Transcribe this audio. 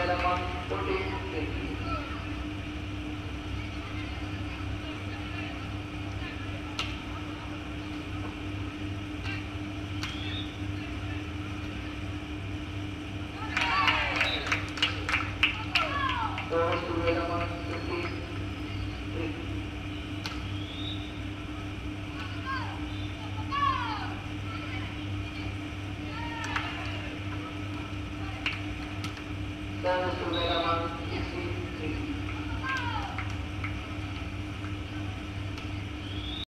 Salamat Police Station. Those That is the way